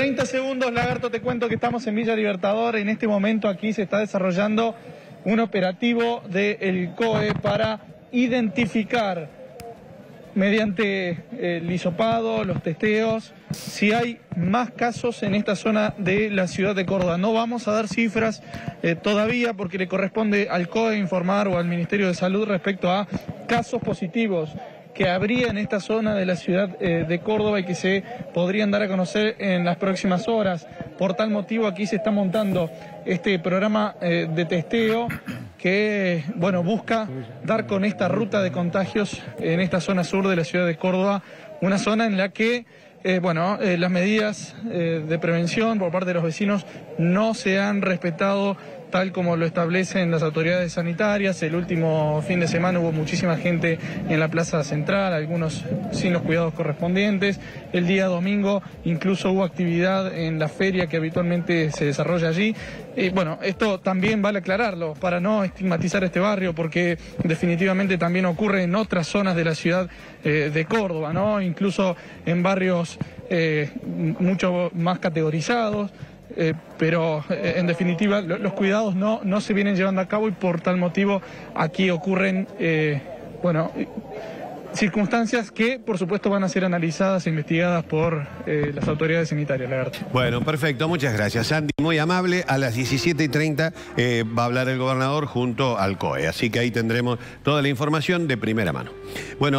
30 segundos, Lagarto, te cuento que estamos en Villa Libertador. En este momento aquí se está desarrollando un operativo del COE para identificar mediante el hisopado, los testeos, si hay más casos en esta zona de la ciudad de Córdoba. No vamos a dar cifras eh, todavía porque le corresponde al COE informar o al Ministerio de Salud respecto a casos positivos que habría en esta zona de la ciudad eh, de Córdoba y que se podrían dar a conocer en las próximas horas. Por tal motivo aquí se está montando este programa eh, de testeo que bueno, busca dar con esta ruta de contagios en esta zona sur de la ciudad de Córdoba, una zona en la que eh, bueno, las medidas de prevención por parte de los vecinos no se han respetado tal como lo establecen las autoridades sanitarias. El último fin de semana hubo muchísima gente en la plaza central, algunos sin los cuidados correspondientes. El día domingo incluso hubo actividad en la feria que habitualmente se desarrolla allí. Y bueno, esto también vale aclararlo para no estigmatizar este barrio, porque definitivamente también ocurre en otras zonas de la ciudad eh, de Córdoba, ¿no? Incluso en barrios eh, mucho más categorizados. Eh, pero eh, en definitiva los cuidados no, no se vienen llevando a cabo y por tal motivo aquí ocurren, eh, bueno, circunstancias que por supuesto van a ser analizadas e investigadas por las autoridades sanitarias, Bueno, perfecto, muchas gracias. Sandy, muy amable. A las 17 y 30 va a hablar el gobernador junto al COE, así que ahí tendremos toda la información de primera mano. Bueno.